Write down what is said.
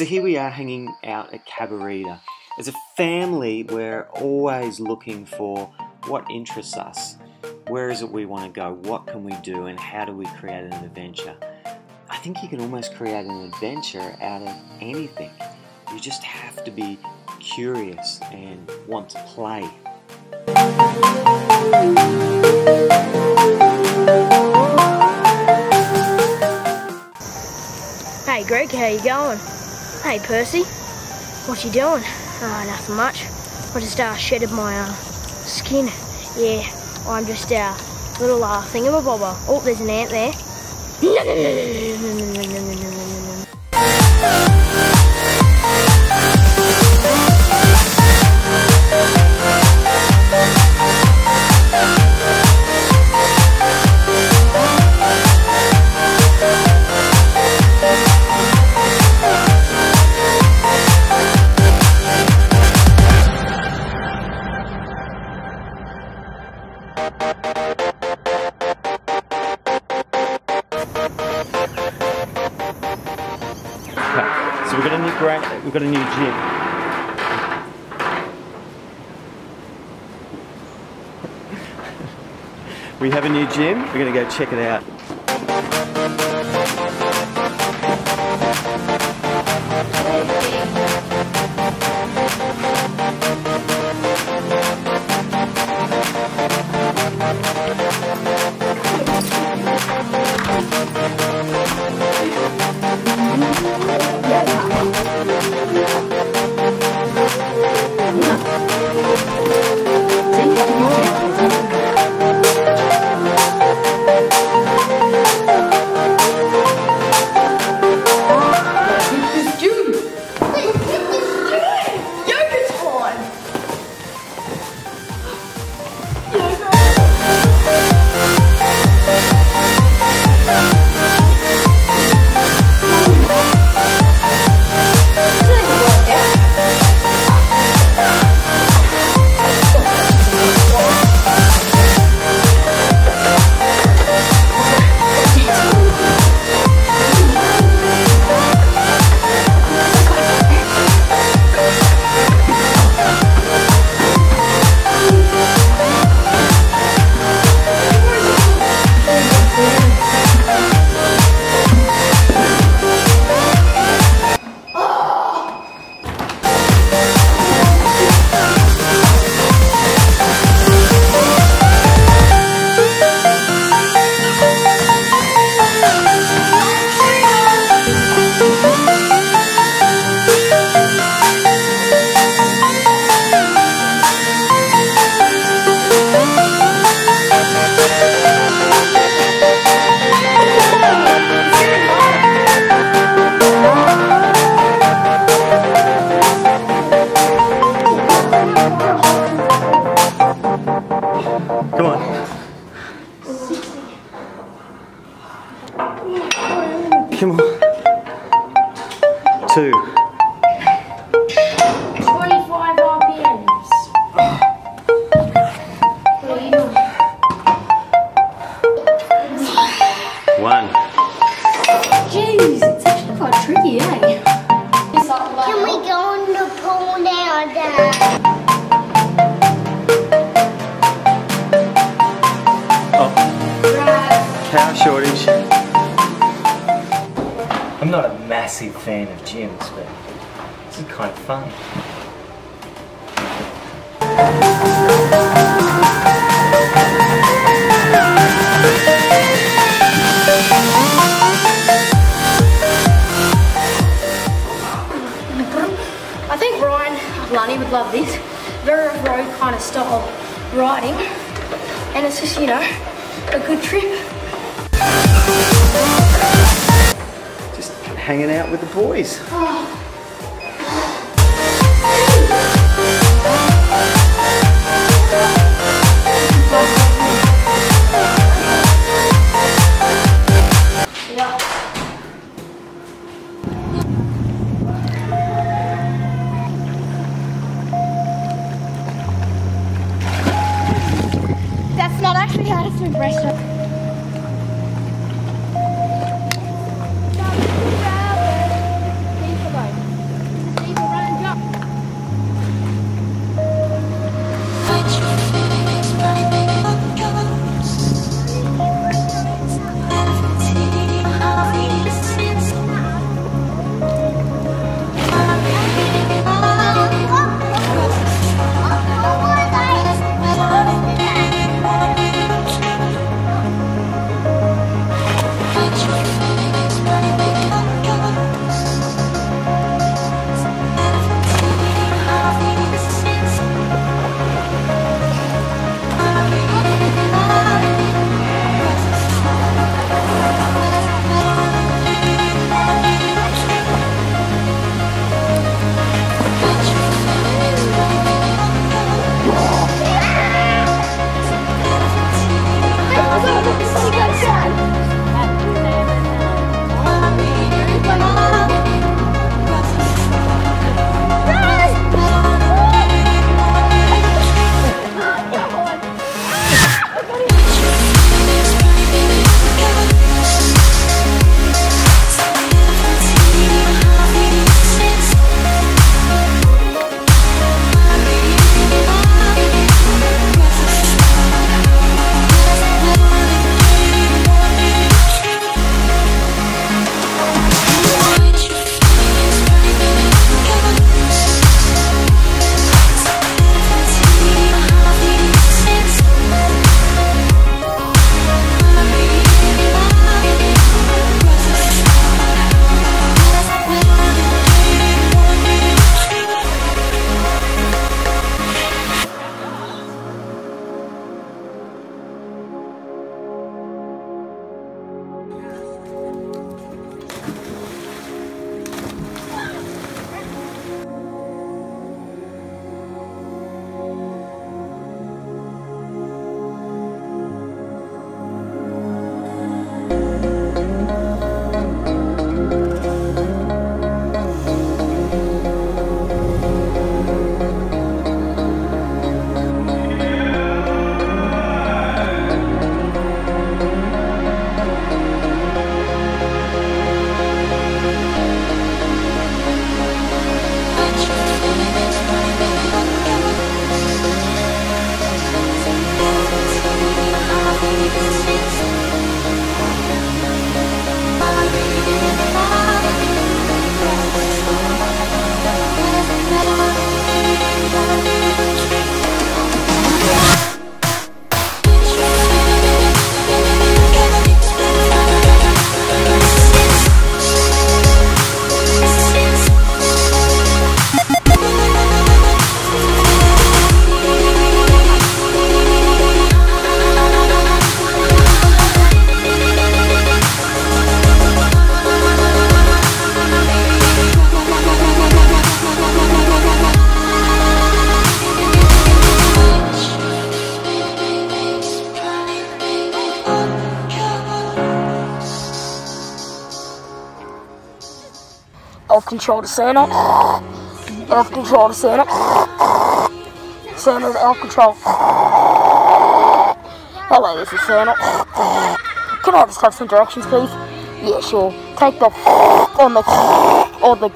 So here we are hanging out at Cabarita. As a family, we're always looking for what interests us. Where is it we want to go? What can we do? And how do we create an adventure? I think you can almost create an adventure out of anything. You just have to be curious and want to play. Hey Greg, how you going? Hey Percy, what you doing? Uh, nothing much. I just uh, shedded my uh, skin. Yeah, I'm just a uh, little uh, thingamabobber. Oh, there's an ant there. So we've got a new we've got a new gym. we have a new gym. We're going to go check it out. Oh, cow shortage. I'm not a massive fan of gyms, but this is kind of fun. Kind of style riding. And it's just, you know, a good trip. Just hanging out with the boys. Yeah. Elf control to Santa. Elf control to Santa. Santa to elf control. Hello, this is Santa. Can I just have some directions, please? Yeah, sure. Take the on the or the